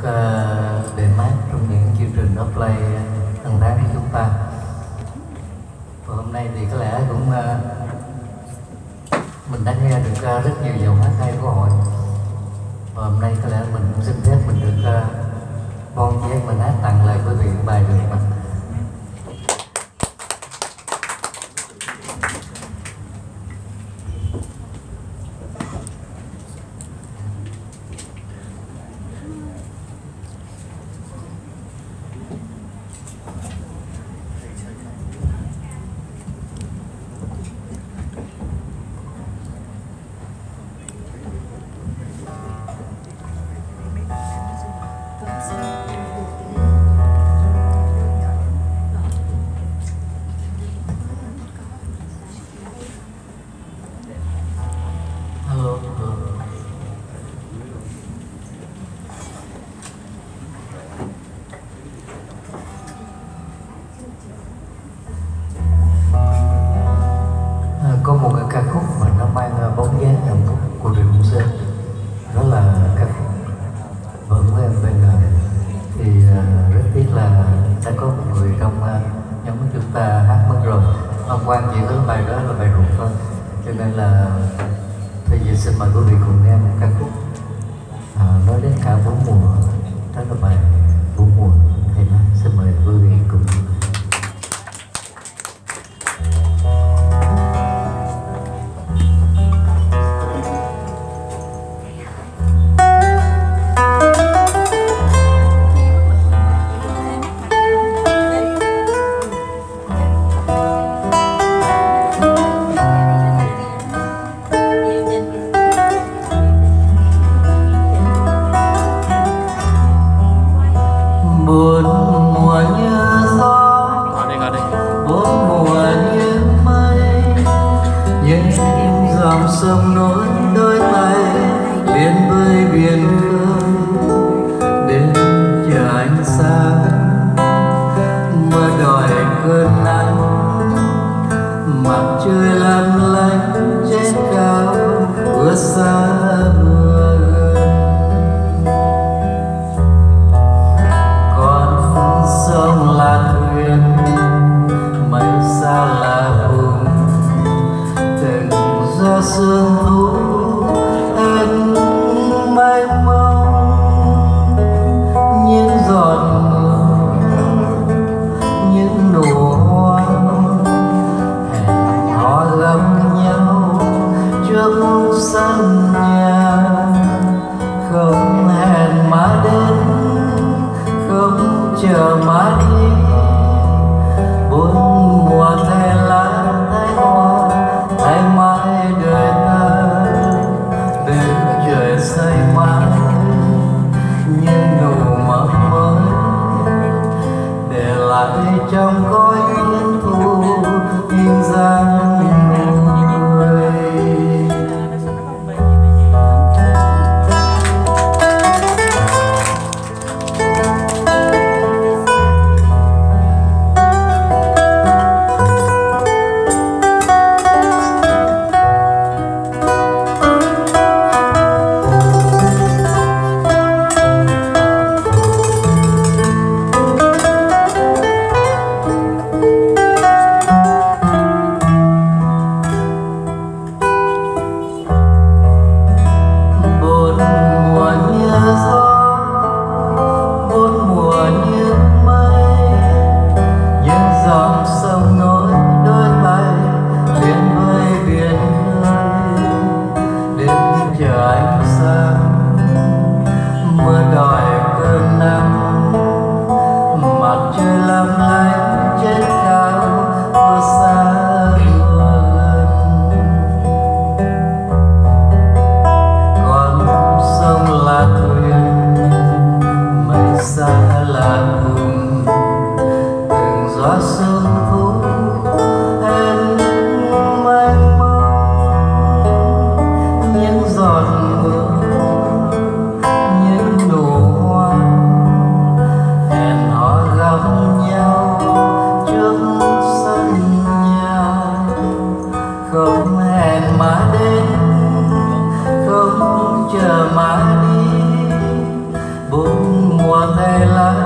uh, đề ờ, mát trong những chương trình offline hàng tháng của chúng ta. Và hôm nay thì có lẽ cũng ờ, mình đã nghe được ờ, rất nhiều dòng hát hay của hội và hôm nay có lẽ mình cũng xin phép mình được bon chen mình hát tặng lời quý vị bài được mình quan chỉ có bài đó là bài ruột thôi. Cho nên là thầy giờ xin mời quý vị cùng nghe một ca khúc à, nói đến cả bốn mùa. Đó là bài bốn mùa. Sông nối đôi tay biển với biển khơi, đến chờ ánh sáng mưa đòi cơn nắng, mặt trời làm lánh trên cao vừa xa sân nhà không hẹn mà đến không chờ mà đi bốn mùa thay lá thay hoa thay mãi đời ta đến trời say mãi nhưng nụ mơ mới để lại trong cõi mùa hè lá